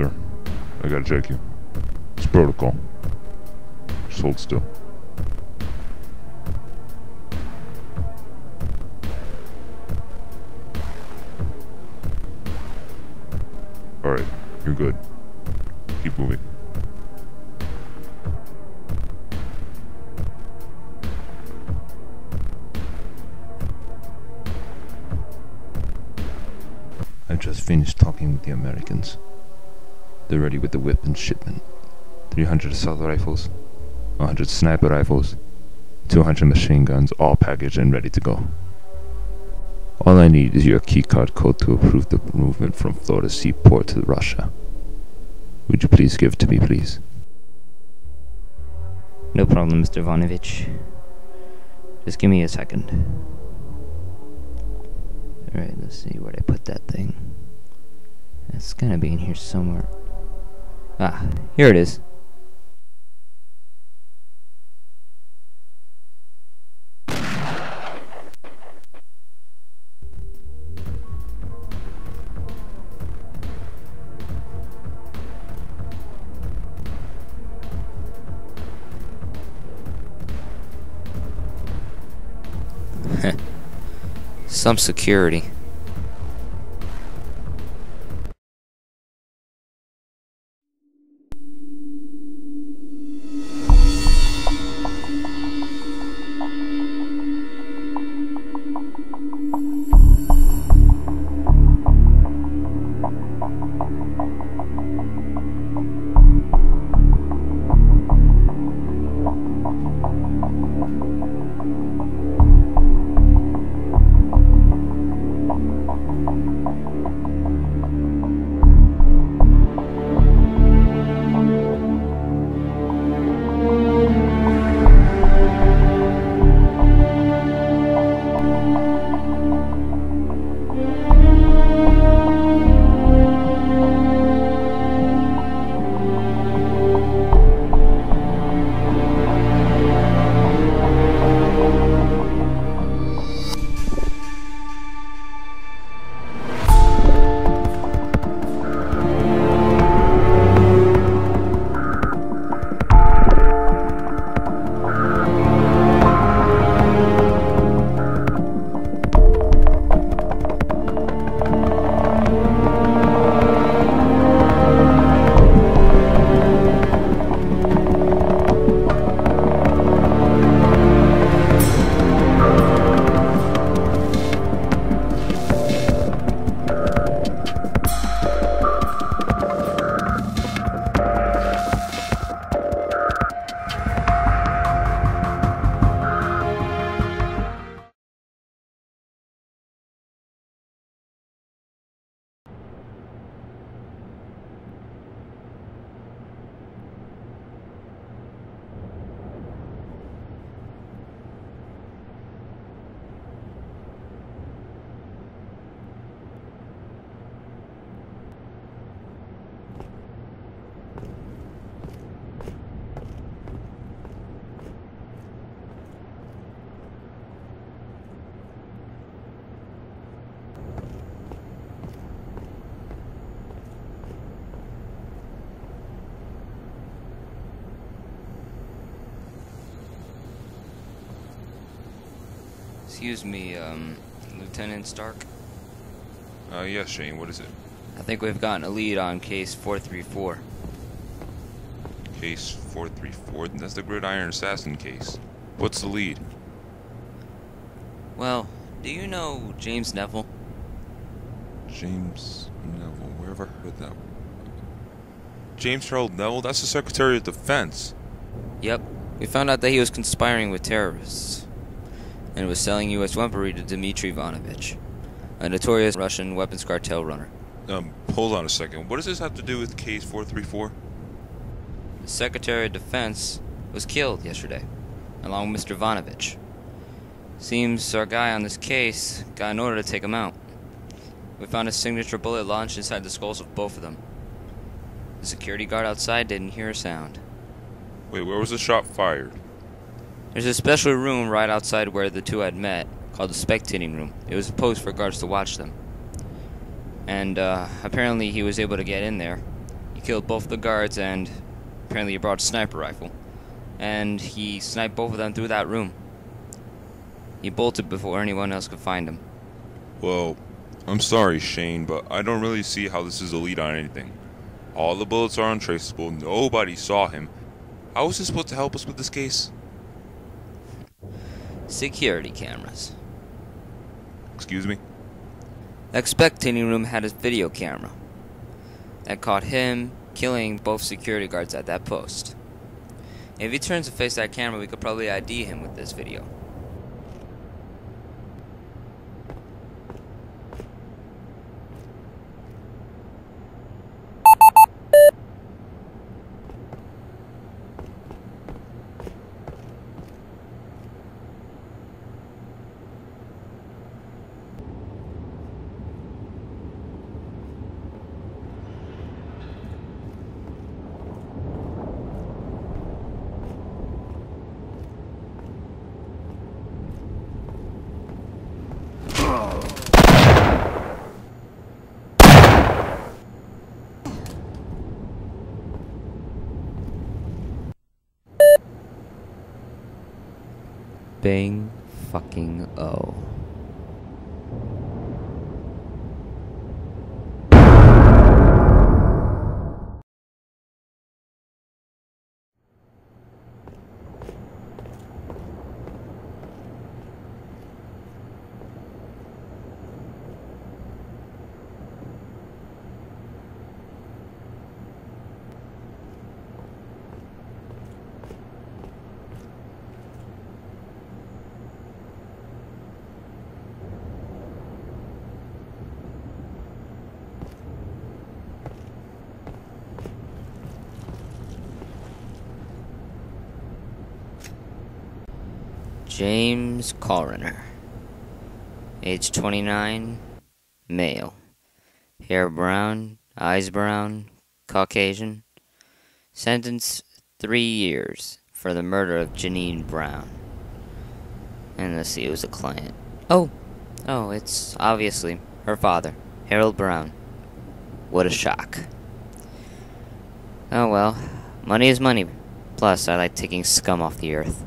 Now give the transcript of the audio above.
Sir. I gotta check you. It's protocol. Just hold still. Alright, you're good. Keep moving. I've just finished talking with the Americans. They're ready with the weapons shipment. 300 assault rifles, 100 sniper rifles, 200 machine guns, all packaged and ready to go. All I need is your keycard code to approve the movement from Florida Seaport to Russia. Would you please give it to me, please? No problem, Mr. Ivanovich. Just give me a second. Alright, let's see where I put that thing. It's gotta be in here somewhere. Ah, here it is. Some security. Excuse me, um, Lieutenant Stark. Uh, yes, Shane, what is it? I think we've gotten a lead on case 434. Case 434. That's the Gridiron Assassin case. What's the lead? Well, do you know James Neville? James Neville. Where have I heard that? James Harold Neville? That's the Secretary of Defense. Yep. We found out that he was conspiring with terrorists and was selling U.S. weaponry to Dmitry Ivanovich, a notorious Russian weapons cartel runner. Um, hold on a second. What does this have to do with case 434? The Secretary of Defense was killed yesterday, along with Mr. Ivanovich. Seems our guy on this case got an order to take him out. We found a signature bullet lodged inside the skulls of both of them. The security guard outside didn't hear a sound. Wait, where was the shot fired? There's a special room right outside where the two had met, called the spectating room. It was a post for guards to watch them. And uh, apparently he was able to get in there He killed both the guards and apparently he brought a sniper rifle. And he sniped both of them through that room. He bolted before anyone else could find him. Well, I'm sorry, Shane, but I don't really see how this is a lead on anything. All the bullets are untraceable. Nobody saw him. How is this supposed to help us with this case? Security cameras. Excuse me? The spectating room had a video camera that caught him killing both security guards at that post. If he turns to face that camera, we could probably ID him with this video. Bang fucking O. James Coroner. Age 29, male. Hair brown, eyes brown, Caucasian. Sentence three years for the murder of Janine Brown. And let's see, it was a client. Oh, oh, it's obviously her father, Harold Brown. What a shock. Oh well, money is money. Plus, I like taking scum off the earth.